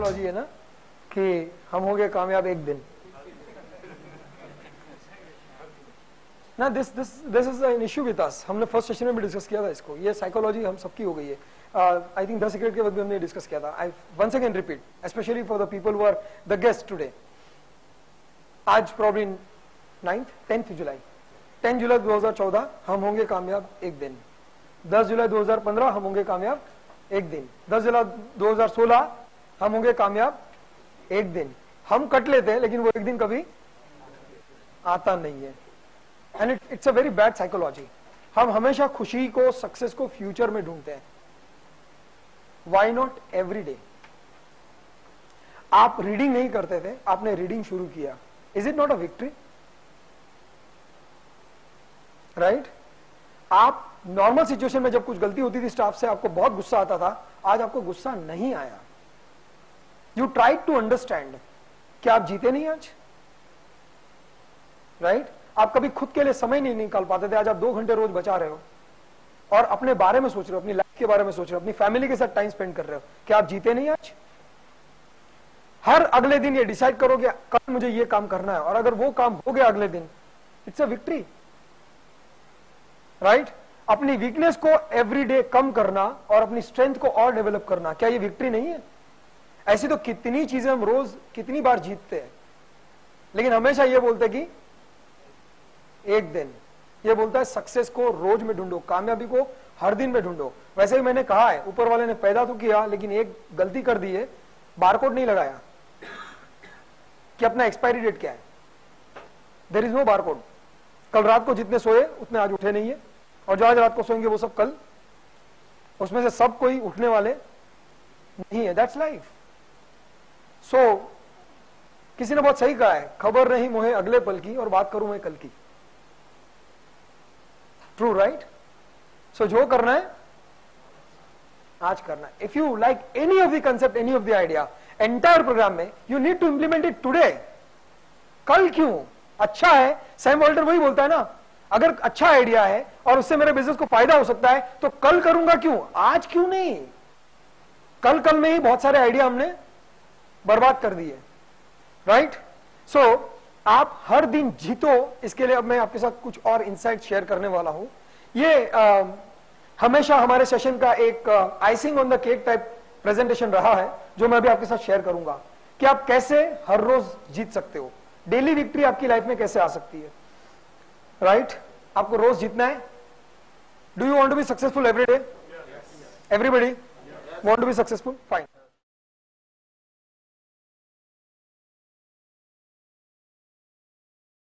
Psychology है ना, कि हम हो गए कामयाब एक दिन। ना this this this is an issue with us हमने फ़र्स्ट सेशन में भी डिस्कस किया था इसको। ये साइकोलॉजी हम सबकी हो गई है। आई थिंक दस सीक्रेट के वक्त भी हमने डिस्कस किया था। I once again repeat specially for the people who are the guest today आज probably ninth tenth July. Ten July 2014 हम होंगे कामयाब एक दिन। 10 जुलाई 2015 हम होंगे कामयाब एक दिन। 10 जुलाई 2016 हम होंगे कामयाब एक दिन। हम कट लेते हैं, लेकिन वो एक दिन कभी आता नहीं है। And it it's a very bad psychology हम हमेशा खुशी को सक्सेस को फ्यूचर में ढूंढते हैं। वाई नॉट एवरी डे आप रीडिंग नहीं करते थे, आपने रीडिंग शुरू किया। Is it not a victory right आप नॉर्मल सिचुएशन में जब कुछ गलती होती थी स्टाफ से, आपको बहुत गुस्सा आता था। आज आपको गुस्सा नहीं आया। यू ट्राई टू अंडरस्टैंड क्या आप जीते नहीं आज? Right right? आप कभी खुद के लिए समय नहीं निकाल पाते थे, आज आप दो घंटे रोज बचा रहे हो। और अपने बारे में सोच रहे हो, अपनी लाइफ के बारे में सोच रहे हो, अपनी फैमिली के साथ टाइम स्पेंड कर रहे हो। क्या आप जीते नहीं आज? हर अगले दिन ये डिसाइड करोगे, कल मुझे ये काम करना है। और अगर वो काम हो गया अगले दिन इट्स अ विक्ट्री राइट अपनी वीकनेस को एवरी डे कम करना और अपनी स्ट्रेंथ को और डेवलप करना, क्या ये विक्ट्री नहीं है? ऐसी तो कितनी चीज़ें हम रोज, कितनी बार जीतते हैं। लेकिन हमेशा ये बोलते कि एक दिन, ये बोलता है सक्सेस को रोज में ढूंढो, कामयाबी को हर दिन में ढूंढो। वैसे ही मैंने कहा है, ऊपर वाले ने पैदा तो किया, लेकिन एक गलती कर दी है बारकोड नहीं लगाया कि अपना एक्सपायरी डेट क्या है। देर इज़ नो बारकोड कल रात को जितने सोए, उतने आज उठे नहीं है। और जो आज रात को सोएँगे, वो सब कल। उसमें से सब कोई उठने वाले नहीं है। दैट्स लाइफ सो so, किसी ने बहुत सही कहा है खबर नहीं मुझे अगले पल की और बात करूँ मैं कल की। ट्रू राइट सो जो करना है आज करना है। If you like any of the concept any of the idea entire program में you need to implement it today कल क्यों? अच्छा है सैम वॉल्टर वही बोलता है ना अगर अच्छा आइडिया है और उससे मेरे बिज़नेस को फ़ायदा हो सकता है तो कल करूँगा क्यों? आज क्यों नहीं? कल कल में ही बहुत सारे आइडिया हमने बर्बाद कर दिए। राइट सो आप हर दिन जीतो इसके लिए अब मैं आपके साथ कुछ और इंसाइट शेयर करने वाला हूँ। ये आ, हमेशा हमारे सेशन का एक icing on the cake type presentation रहा है जो मैं अभी आपके साथ शेयर करूँगा। कि आप कैसे हर रोज जीत सकते हो? डेली विक्ट्री आपकी लाइफ में कैसे आ सकती है? Right right? आपको रोज जीतना है? Do you want to be successful every day everybody want to be successful fine